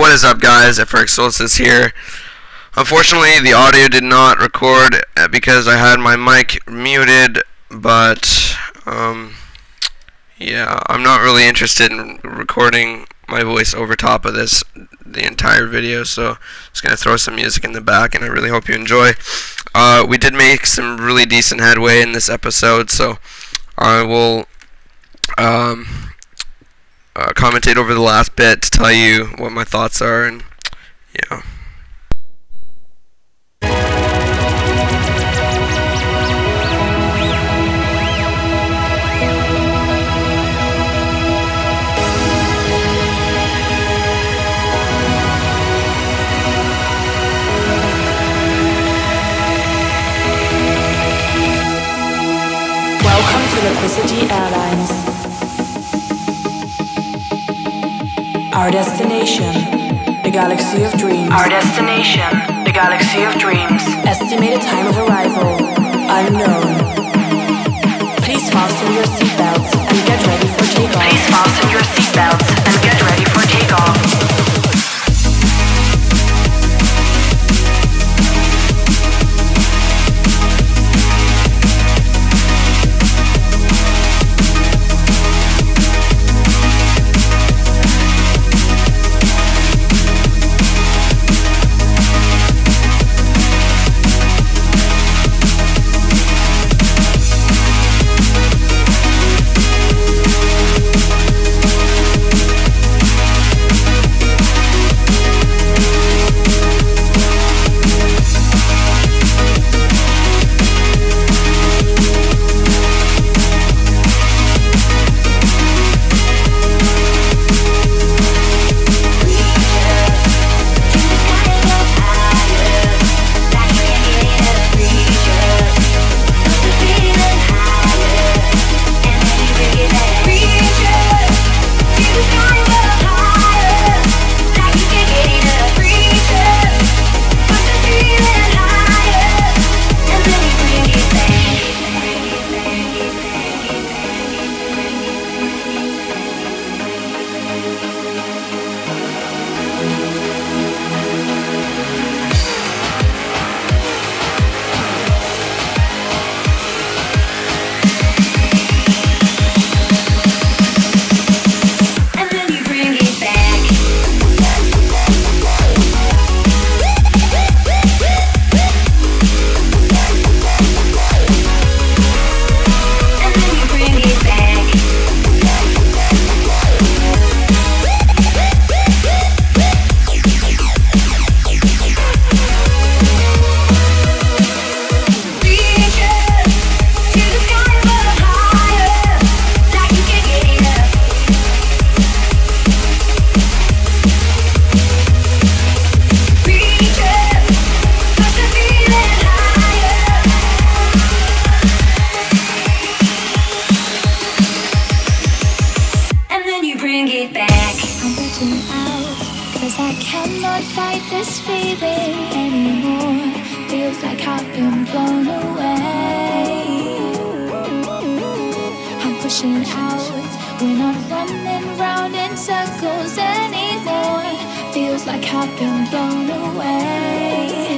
what is up guys, FRX Solstice here. Unfortunately the audio did not record uh, because I had my mic muted, but um, yeah, I'm not really interested in recording my voice over top of this the entire video, so I'm just going to throw some music in the back and I really hope you enjoy. Uh, we did make some really decent headway in this episode, so I will um, uh, commentate over the last bit to tell you what my thoughts are and yeah. Welcome to Liquidity Airlines. Our destination, the galaxy of dreams. Our destination, the galaxy of dreams. Estimated I'm out. We're not running round in circles anymore. Feels like I've been blown away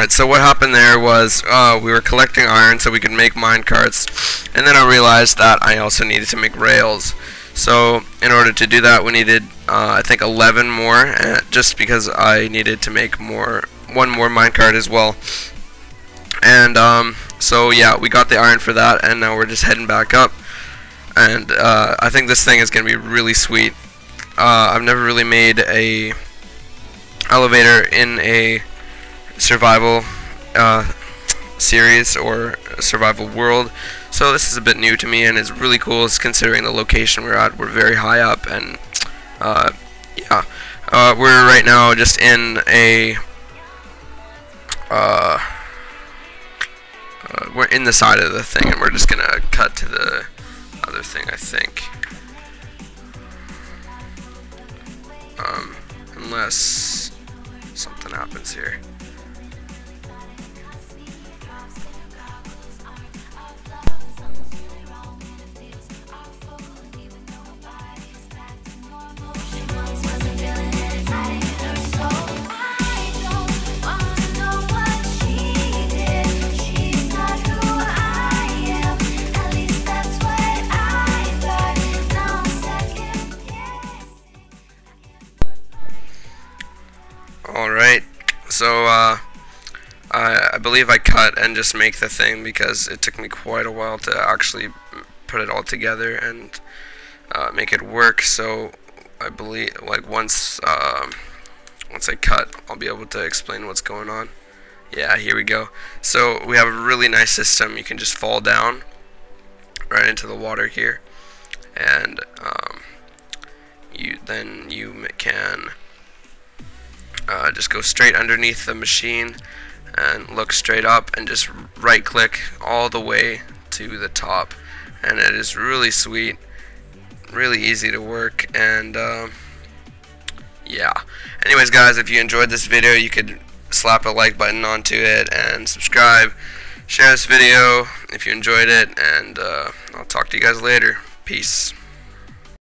Alright, so what happened there was uh, we were collecting iron so we could make mine carts, and then I realized that I also needed to make rails. So in order to do that, we needed uh, I think 11 more, uh, just because I needed to make more one more minecart as well. And um, so yeah, we got the iron for that, and now we're just heading back up. And uh, I think this thing is gonna be really sweet. Uh, I've never really made a elevator in a survival uh, series or survival world. So this is a bit new to me and it's really cool considering the location we're at. We're very high up and uh, yeah, uh, we're right now just in a uh, uh, we're in the side of the thing and we're just gonna cut to the other thing I think. Um, unless something happens here. Alright, so uh, I, I believe I cut and just make the thing because it took me quite a while to actually put it all together and uh, make it work. So I believe like once uh, once I cut, I'll be able to explain what's going on. Yeah, here we go. So we have a really nice system. You can just fall down right into the water here, and um, you then you can uh, just go straight underneath the machine and look straight up and just right click all the way to the top. And it is really sweet really easy to work and um, yeah. Anyways guys if you enjoyed this video you could slap a like button onto it and subscribe. Share this video if you enjoyed it and uh, I'll talk to you guys later. Peace